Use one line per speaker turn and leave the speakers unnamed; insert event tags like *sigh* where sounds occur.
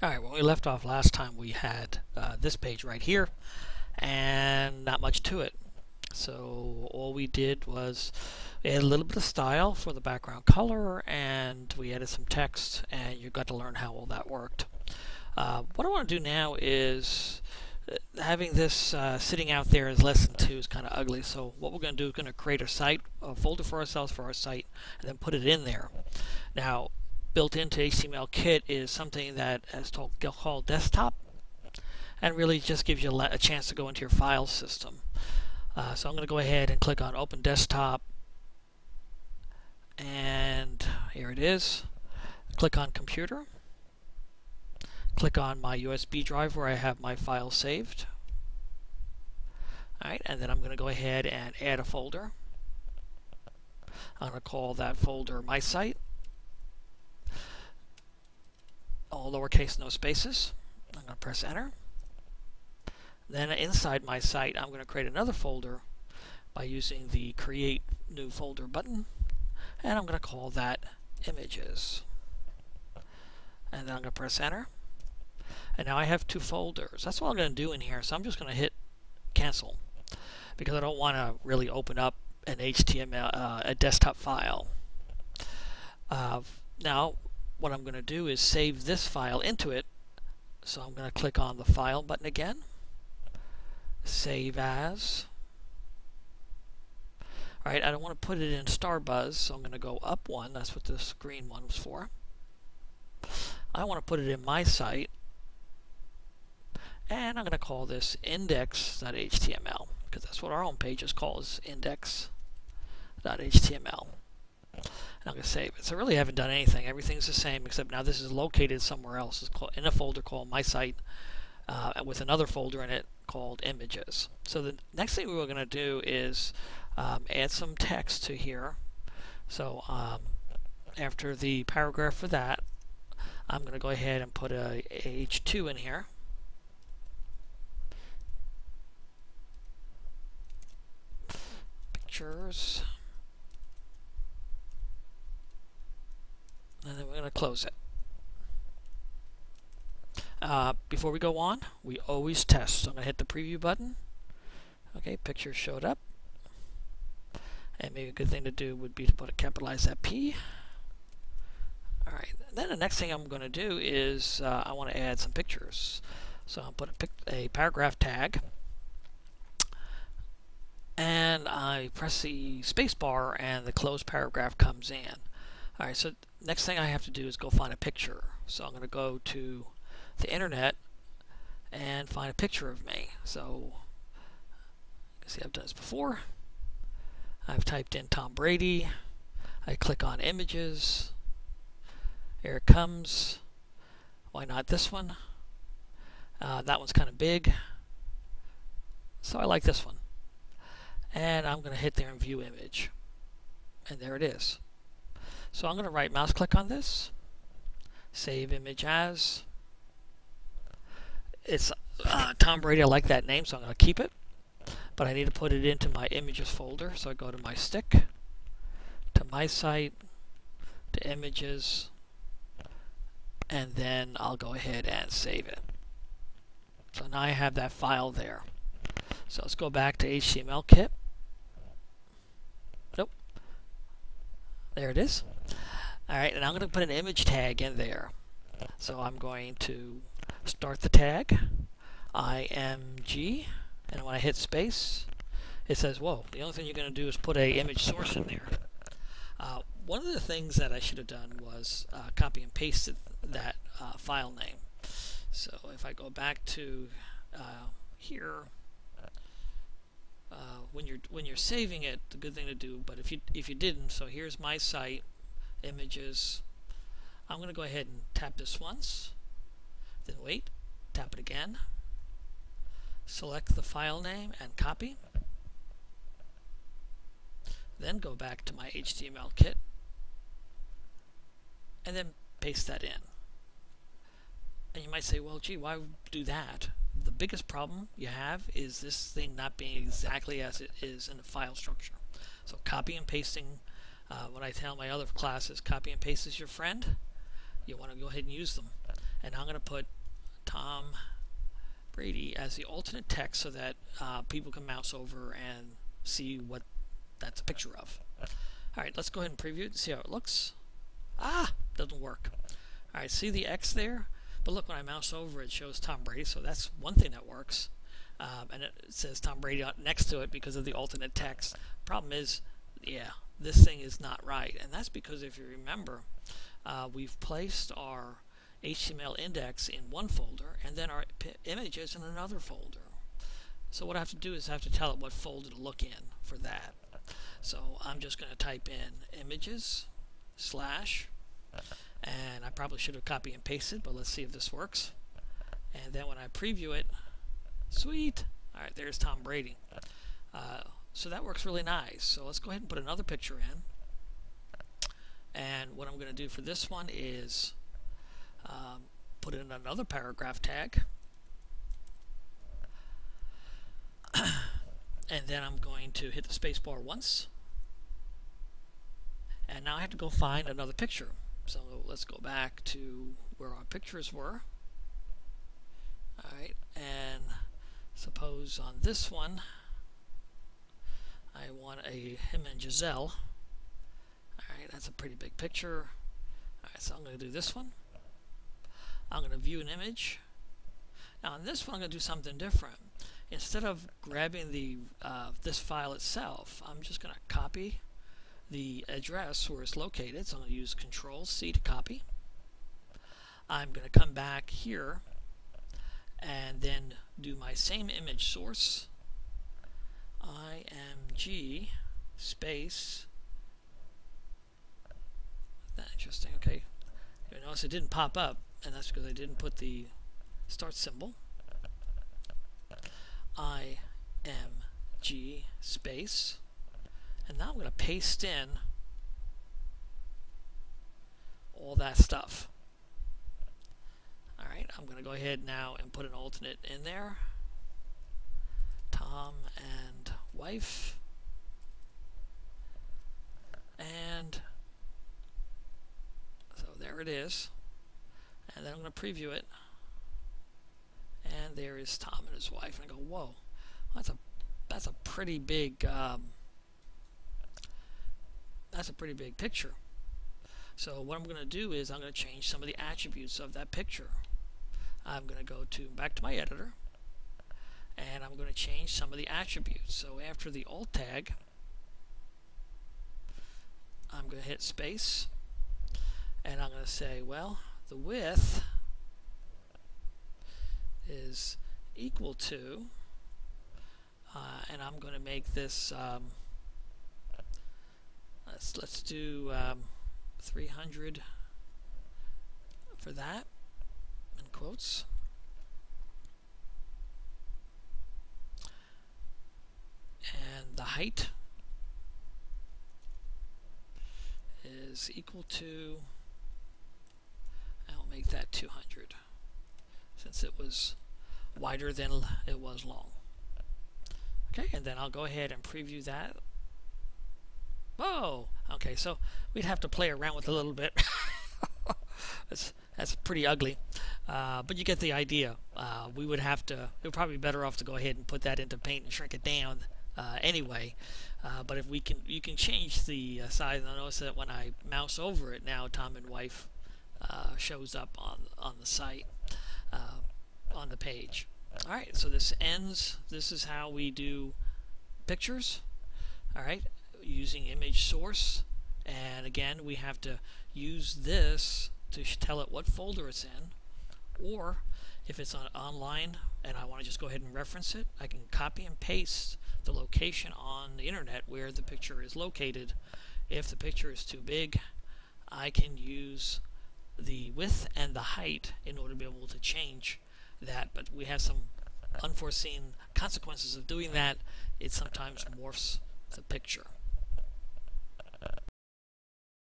Alright, when we left off last time we had uh, this page right here and not much to it. So all we did was we add a little bit of style for the background color and we added some text and you got to learn how all that worked. Uh, what I want to do now is uh, having this uh, sitting out there as lesson two is kind of ugly so what we're going to do is going to create a site, a folder for ourselves for our site and then put it in there. Now built into HTML kit is something that is called desktop and really just gives you a chance to go into your file system. Uh, so I'm going to go ahead and click on open desktop and here it is. Click on computer. Click on my USB drive where I have my file saved. Alright, and then I'm going to go ahead and add a folder. I'm going to call that folder my site all lowercase, no spaces. I'm going to press enter. Then inside my site, I'm going to create another folder by using the create new folder button. And I'm going to call that images. And then I'm going to press enter. And now I have two folders. That's what I'm going to do in here. So I'm just going to hit cancel because I don't want to really open up an HTML, uh, a desktop file. Uh, now, what I'm going to do is save this file into it. So I'm going to click on the File button again. Save As. Alright, I don't want to put it in Starbuzz, so I'm going to go up one. That's what this green one was for. I want to put it in my site. And I'm going to call this index.html because that's what our home page is called, is index.html. I'm going to save it. So I really haven't done anything. Everything's the same except now this is located somewhere else. It's called, in a folder called My Site uh, with another folder in it called Images. So the next thing we're going to do is um, add some text to here. So um, after the paragraph for that, I'm going to go ahead and put a H2 in here. Pictures. and then we're going to close it. Uh, before we go on, we always test. So I'm going to hit the preview button. Okay, picture showed up. And maybe a good thing to do would be to put a capitalize that P. Alright, then the next thing I'm going to do is uh, I want to add some pictures. So I'll put a, a paragraph tag. And I press the spacebar and the closed paragraph comes in. Alright, so next thing I have to do is go find a picture. So I'm going to go to the internet and find a picture of me. So, you can see I've done this before. I've typed in Tom Brady. I click on images. Here it comes. Why not this one? Uh, that one's kind of big. So I like this one. And I'm going to hit there and view image. And there it is. So I'm going to right mouse click on this, save image as. It's uh, Tom Brady, I like that name, so I'm going to keep it. But I need to put it into my images folder, so I go to my stick, to my site, to images, and then I'll go ahead and save it. So now I have that file there. So let's go back to HTML kit. Nope. There it is. Alright, and I'm going to put an image tag in there. So I'm going to start the tag, img, and when I hit space, it says, whoa, the only thing you're going to do is put a image source in there. Uh, one of the things that I should have done was uh, copy and paste that uh, file name. So if I go back to uh, here, uh, when you're when you're saving it, the good thing to do. But if you if you didn't, so here's my site images. I'm going to go ahead and tap this once, then wait, tap it again, select the file name and copy, then go back to my HTML kit, and then paste that in. And you might say, well, gee, why do that? The biggest problem you have is this thing not being exactly as it is in the file structure. So copy and pasting uh, what I tell my other classes, copy and paste is your friend. You want to go ahead and use them. and I'm going to put Tom Brady as the alternate text so that uh, people can mouse over and see what that's a picture of. Alright, let's go ahead and preview it and see how it looks. Ah! Doesn't work. Alright, see the X there? But look, when I mouse over it shows Tom Brady, so that's one thing that works. Um, and it says Tom Brady next to it because of the alternate text. Problem is, yeah, this thing is not right. And that's because if you remember, uh, we've placed our HTML index in one folder and then our images in another folder. So what I have to do is I have to tell it what folder to look in for that. So I'm just going to type in images slash and I probably should have copy and pasted but let's see if this works and then when I preview it sweet alright there's Tom Brady uh, so that works really nice. So let's go ahead and put another picture in. And what I'm going to do for this one is um, put in another paragraph tag. *coughs* And then I'm going to hit the spacebar once. And now I have to go find another picture. So let's go back to where our pictures were. Alright and suppose on this one want a him and Gisele. alright that's a pretty big picture alright so I'm going to do this one I'm going to view an image now on this one I'm going to do something different instead of grabbing the uh, this file itself, I'm just going to copy the address where it's located. So I'm going to use Control C to copy. I'm going to come back here and then do my same image source img space that interesting okay you notice it didn't pop up and that's because I didn't put the start symbol img space and now I'm going to paste in all that stuff. Alright, I'm going to go ahead now and put an alternate in there. Tom and wife. And so there it is. And then I'm going to preview it and there is Tom and his wife. And I go, whoa, that's a that's a pretty big um, that's a pretty big picture. So what I'm going to do is I'm going to change some of the attributes of that picture. I'm going to go to back to my editor and I'm going to change some of the attributes. So after the alt tag, I'm going to hit space and I'm going to say, well, the width is equal to, uh, and I'm going to make this, um, let's, let's do um, 300 for that, in quotes. And the height is equal to, I'll make that 200 since it was wider than it was long. Okay, and then I'll go ahead and preview that. Whoa! Okay, so we'd have to play around with a little bit. *laughs* that's that's pretty ugly, uh, but you get the idea. Uh, we would have to. Would probably be better off to go ahead and put that into Paint and shrink it down uh, anyway. Uh, but if we can, you can change the uh, size. I notice that when I mouse over it now, Tom and Wife uh, shows up on on the site on the page. Alright, so this ends, this is how we do pictures. Alright, using image source. And again, we have to use this to tell it what folder it's in. Or if it's on online and I want to just go ahead and reference it, I can copy and paste the location on the internet where the picture is located. If the picture is too big, I can use the width and the height in order to be able to change that, but we have some unforeseen consequences of doing that. It sometimes morphs the picture.